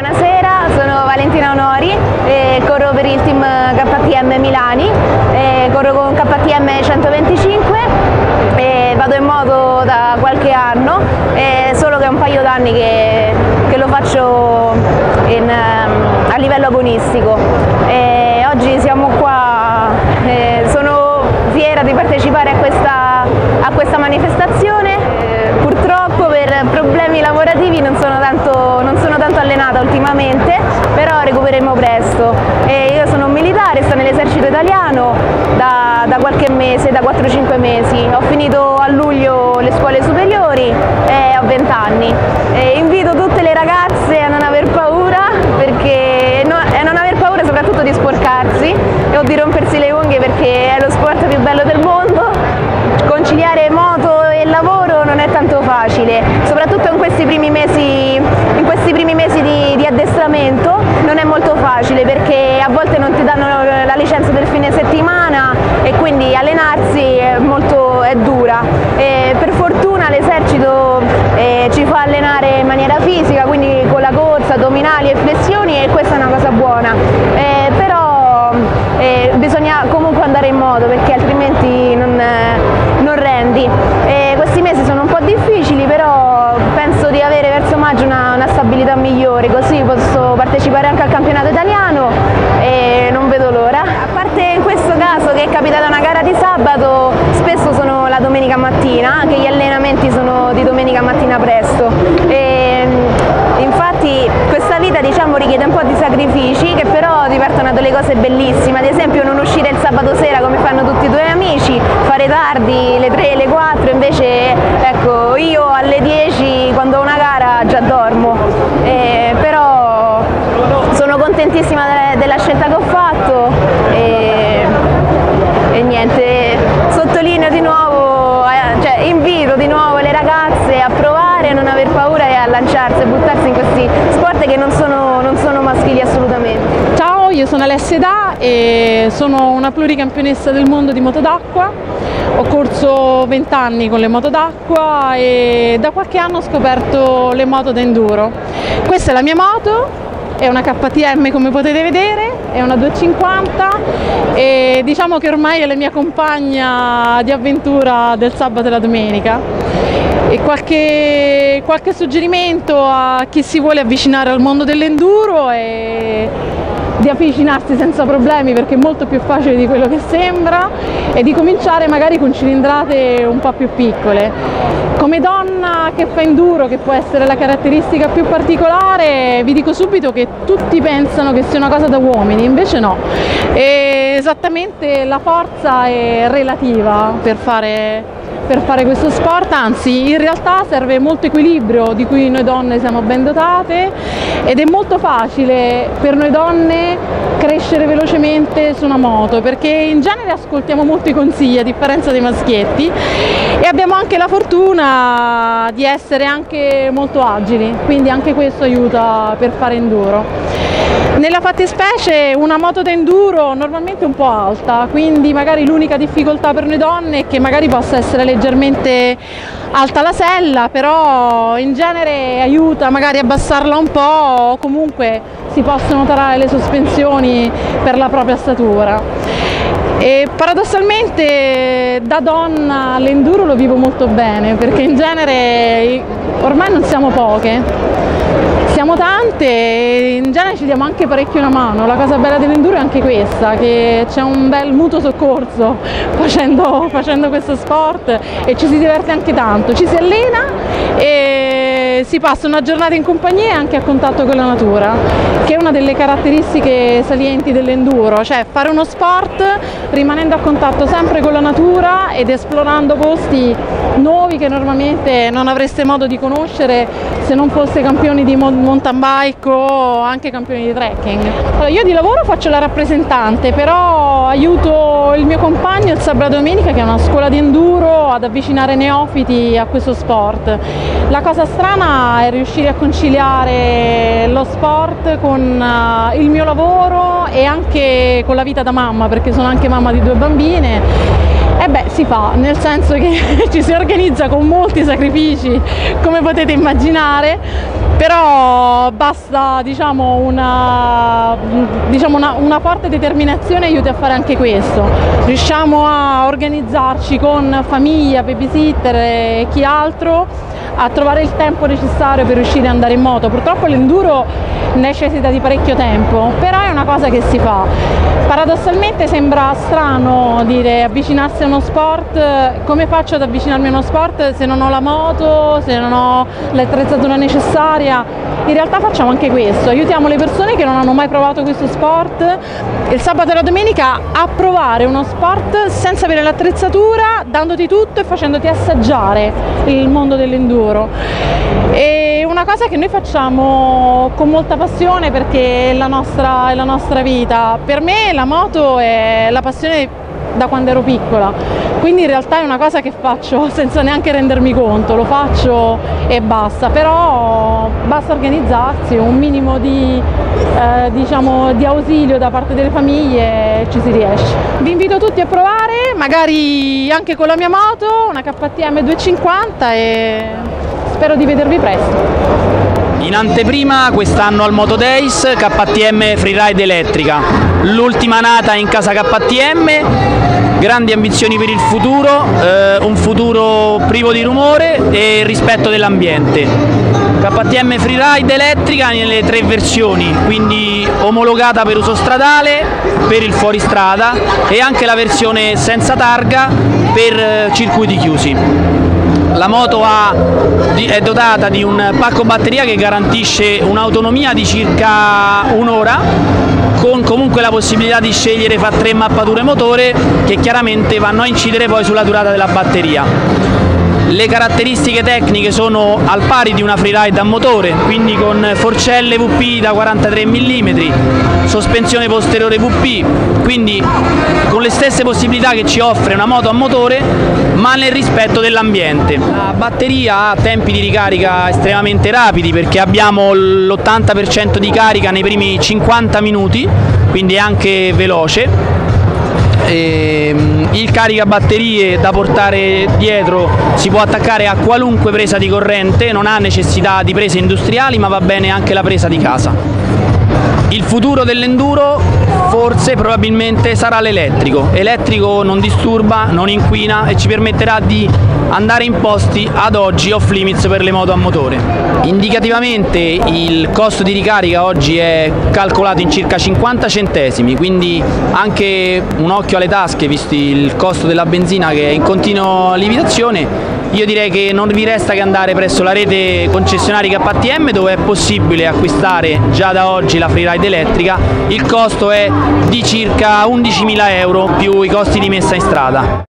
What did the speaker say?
Buonasera, sono Valentina Onori, e corro per il team KTM Milani, e corro con KTM 125 e vado in moto da qualche anno, solo che è un paio d'anni che, che, lo faccio in, a livello agonistico. Oggi siamo qua, sono fiera di partecipare a questa, a questa manifestazione, problemi lavorativi non sono tanto, non sono tanto allenata ultimamente, però recupereremo presto. E io sono un militare, sto nell'esercito italiano da, da, qualche mese, da 4-5 mesi. Ho finito a luglio le scuole superiori e ho 20 anni. E invito tutte le ragazze a non aver paura perché no, non aver paura soprattutto di sporcarsi o di rompersi le unghie perché è lo sport più bello del mondo. Conciliare moto e lavoro non è tanto facile, soprattutto in questi primi mesi, questi primi mesi di, di, addestramento non è molto facile perché a volte non ti danno la licenza del fine settimana e quindi allenarsi è, molto, è dura. E per fortuna l'esercito eh, ci fa allenare in maniera fisica, quindi con la corsa, addominali e flessioni e questa è una cosa buona. Eh, però eh, bisogna comunque andare in moto perché altrimenti non, non rendi. questi mesi sono un po' difficili però di avere verso maggio una, una, stabilità migliore così posso partecipare anche al campionato italiano e non vedo l'ora. A parte in questo caso che è capitata una gara di sabato spesso sono la domenica mattina, anche gli allenamenti sono di domenica mattina presto. E, infatti questa vita diciamo, richiede un po' di sacrifici che però ripartono delle cose bellissime, ad esempio non uscire il sabato sera come fanno tutti i tuoi amici, fare tardi le 3, le 4, invece ecco io alle 10 niente, sottolineo di nuovo, eh, cioè invito di nuovo le ragazze a provare, a non aver paura e a lanciarsi, a buttarsi in questi sport che non sono, non sono maschili assolutamente. Ciao, io sono Alessia Da e sono una pluricampionessa del mondo di moto d'acqua. Ho corso 20 anni con le moto d'acqua e da qualche anno ho scoperto le moto da enduro. Questa è la mia moto, è una KTM come potete vedere, è una 250 e diciamo che ormai è la mia compagna di avventura del sabato e la domenica. E qualche, qualche suggerimento a chi si vuole avvicinare al mondo dell'enduro è di avvicinarsi senza problemi perché è molto più facile di quello che sembra e di cominciare magari con cilindrate un po' più piccole. Come donna che fa enduro, che può essere la caratteristica più particolare, vi dico subito che tutti pensano che sia una cosa da uomini, invece no. E esattamente la forza è relativa per fare per fare questo sport, anzi in realtà serve molto equilibrio di cui noi donne siamo ben dotate ed è molto facile per noi donne crescere velocemente su una moto perché in genere ascoltiamo molti consigli a differenza dei maschietti e abbiamo anche la fortuna di essere anche molto agili, quindi anche questo aiuta per fare enduro. Nella fattispecie una moto da enduro normalmente un po' alta, quindi magari l'unica difficoltà per noi donne è che magari possa essere leggermente alta la sella, però in genere aiuta magari a abbassarla un po' o comunque si possono tarare le sospensioni per la propria statura. E paradossalmente da donna l'enduro lo vivo molto bene perché in genere ormai non siamo poche siamo tante e in genere ci diamo anche parecchio una mano. La cosa bella dell'enduro è anche questa, che c'è un bel mutuo soccorso facendo, facendo questo sport e ci si diverte anche tanto. Ci si allena e si passa una giornata in compagnia e anche a contatto con la natura, che è una delle caratteristiche salienti dell'enduro, cioè fare uno sport rimanendo a contatto sempre con la natura ed esplorando posti nuovi che normalmente non avreste modo di conoscere se non foste campioni di mountain bike o anche campioni di trekking. Allora, io di lavoro faccio la rappresentante, però aiuto il mio compagno il e domenica che è una scuola di enduro ad avvicinare neofiti a questo sport. La cosa strana è riuscire a conciliare lo sport con uh, il mio lavoro e anche con la vita da mamma, perché sono anche mamma di due bambine e eh beh, si fa, nel senso che ci si organizza con molti sacrifici, come potete immaginare, però basta diciamo, una, diciamo una, una, forte determinazione aiuti a fare anche questo. Riusciamo a organizzarci con famiglia, babysitter e chi altro a trovare il tempo necessario per riuscire ad andare in moto. Purtroppo l'enduro necessita di parecchio tempo, però è una cosa che si fa. Paradossalmente sembra strano dire avvicinarsi a uno sport, come faccio ad avvicinarmi a uno sport se non ho la moto, se non ho l'attrezzatura necessaria? In realtà facciamo anche questo, aiutiamo le persone che non hanno mai provato questo sport il sabato e la domenica a provare uno sport senza avere l'attrezzatura, dandoti tutto e facendoti assaggiare il mondo dell'enduro futuro. È una cosa che noi facciamo con molta passione perché è la nostra, è la nostra vita. Per me la moto è la passione da quando ero piccola, quindi in realtà è una cosa che faccio senza neanche rendermi conto, lo faccio e basta, però basta organizzarsi, un minimo di, eh, diciamo, di ausilio da parte delle famiglie e ci si riesce. Vi invito tutti a provare, magari anche con la mia moto, una KTM 250 e spero di vedervi presto. In anteprima quest'anno al Moto Days KTM Freeride elettrica, l'ultima nata in casa KTM, grandi ambizioni per il futuro, eh, un futuro privo di rumore e rispetto dell'ambiente. KTM Freeride elettrica nelle tre versioni, quindi omologata per uso stradale, per il fuoristrada e anche la versione senza targa per eh, circuiti chiusi. La moto ha, è dotata di un pacco batteria che garantisce un'autonomia di circa un'ora con comunque la possibilità di scegliere fra tre mappature motore che chiaramente vanno a incidere poi sulla durata della batteria. Le caratteristiche tecniche sono al pari di una freeride a motore, quindi con forcelle VP da 43 mm, sospensione posteriore VP, quindi con le stesse possibilità che ci offre una moto a motore, ma nel rispetto dell'ambiente. La batteria ha tempi di ricarica estremamente rapidi perché abbiamo l'80% di carica nei primi 50 minuti, quindi è anche veloce Ehm, il caricabatterie da portare dietro si può attaccare a qualunque presa di corrente, non ha necessità di prese industriali ma va bene anche la presa di casa. Il futuro dell'enduro forse probabilmente sarà l'elettrico. Elettrico non disturba, non inquina e ci permetterà di andare in posti ad oggi off limits per le moto a motore. Indicativamente il costo di ricarica oggi è calcolato in circa 50 centesimi, quindi anche un occhio alle tasche visto il costo della benzina che è in continua lievitazione io direi che non vi resta che andare presso la rete concessionari KTM dove è possibile acquistare già da oggi la freeride elettrica, il costo è di circa 11.000 euro più i costi di messa in strada.